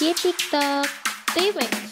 DJ TikTok Remix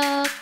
TikTok